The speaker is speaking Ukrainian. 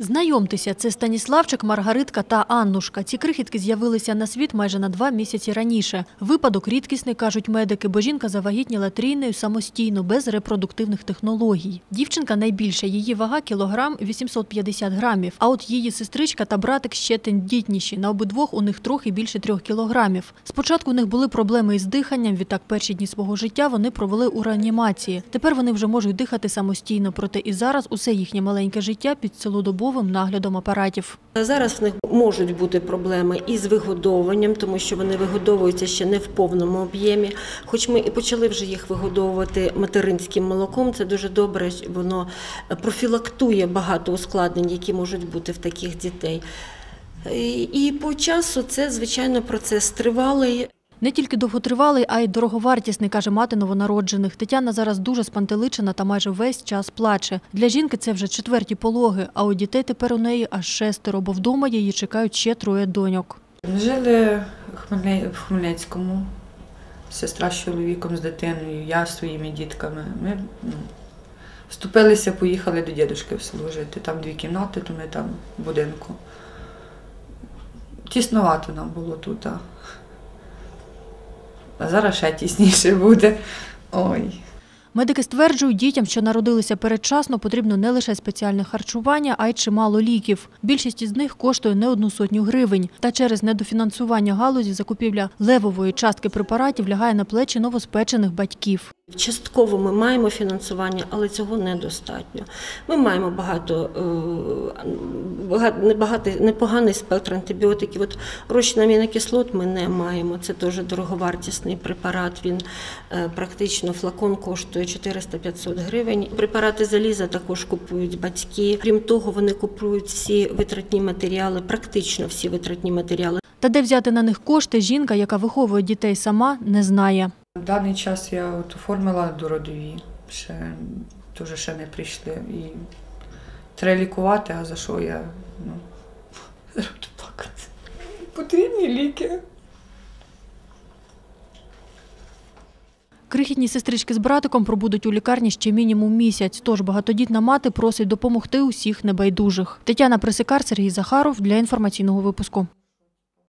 Знайомтеся, це Станіславчик, Маргаритка та Аннушка. Ці крихітки з'явилися на світ майже на два місяці раніше. Випадок рідкісний, кажуть медики, бо жінка завагітніла трійнею самостійно, без репродуктивних технологій. Дівчинка найбільша, її вага кілограм 850 грамів. А от її сестричка та братик ще тендітніші. На обидвох у них трохи більше трьох кілограмів. Спочатку у них були проблеми із диханням. Відтак перші дні свого життя вони провели у реанімації. Тепер вони вже можуть дихати самостійно, проте і зараз усе їхнє маленьке життя під цілодобовим наглядом апаратів. Зараз в них можуть бути проблеми із вигодовуванням, тому що вони вигодовуються ще не в повному об'ємі. Хоч ми і почали вже їх вигодовувати материнським молоком, це дуже добре, воно профілактує багато ускладнень, які можуть бути в таких дітей. І по часу це, звичайно, процес тривалий. Не тільки довготривалий, а й дороговартісний, каже мати новонароджених. Тетяна зараз дуже спантеличена та майже весь час плаче. Для жінки це вже четверті пологи, а у дітей тепер у неї аж шестеро, бо вдома її чекають ще троє доньок. Ми жили в Хмельницькому, сестра з чоловіком, з дитиною, я з своїми дітками. Ми ну, вступилися, поїхали до дідушки в село жити. Там дві кімнати, то ми там в будинку. Тісновато нам було тут. А зараз ще тісніше буде. Ой. Медики стверджують, дітям, що народилися передчасно, потрібно не лише спеціальне харчування, а й чимало ліків. Більшість із них коштує не одну сотню гривень. Та через недофінансування галузі закупівля левової частки препаратів лягає на плечі новоспечених батьків. Частково ми маємо фінансування, але цього недостатньо. Ми маємо багато, е, багато небагато, непоганий спектр антибіотиків. От розчин амінокислот ми не маємо. Це дуже дороговартісний препарат. Він е, практично флакон коштує 400-500 гривень. Препарати заліза також купують батьки. Крім того, вони купують всі витратні матеріали, практично всі витратні матеріали. Та де взяти на них кошти, жінка, яка виховує дітей сама, не знає. В даний час я от оформила дородові, ще дуже ще не прийшли. І треба лікувати, а за що я ну, буду плакати. Потрібні ліки. Крихітні сестрички з братиком пробудуть у лікарні ще мінімум місяць, тож багатодітна мати просить допомогти усіх небайдужих. Тетяна Присикар, Сергій Захаров для інформаційного випуску.